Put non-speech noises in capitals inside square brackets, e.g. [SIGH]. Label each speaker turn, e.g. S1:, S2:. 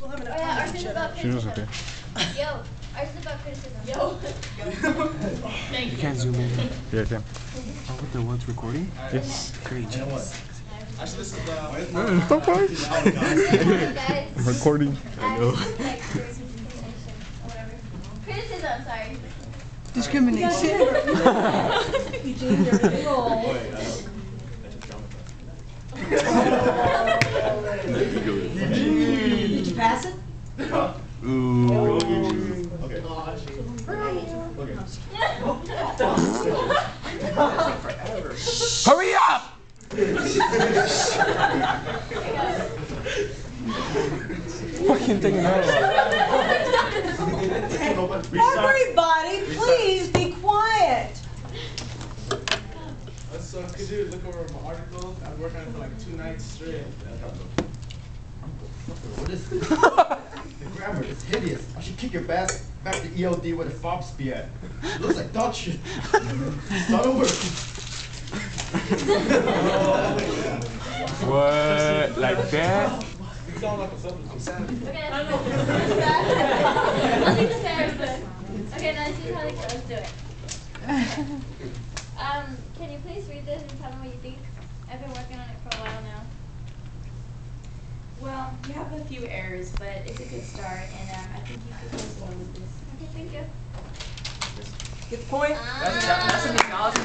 S1: We'll have an
S2: Oh yeah, ours is about
S3: She knows
S2: criticism.
S3: okay.
S2: Yo, ours is about criticism. Yo.
S4: You can't zoom in.
S3: Yeah, I can.
S4: Oh, what the world's recording?
S3: Yes.
S4: Great.
S5: Actually, this is the.
S3: No part.
S2: guys.
S3: I'm [LAUGHS] recording.
S2: I know. Like, or whatever. Criticism, sorry.
S1: Discrimination. You're a big ol'. Did you pass it?
S3: Ooh.
S5: Okay.
S4: Hurry up! Fucking thing now.
S1: Everybody, please be quiet.
S5: So could you look over my article? I've been working on it for like two nights straight.
S6: What is this? The hideous. I should kick your ass back to ELD where the fobs be at. It looks like dog shit. Start over.
S4: What? Like that?
S5: You sound like a subject of sanity.
S2: Okay, let's do this. [LAUGHS] Let's do this. Okay, now this is how it goes. Let's do it. Um, can you please read this and tell me what you think? I've been working on it for a while now.
S7: Well, you have a few errors, but it's a good start, and um, I think you could go slow with this.
S2: Okay, thank you.
S1: Get the point?
S2: Ah.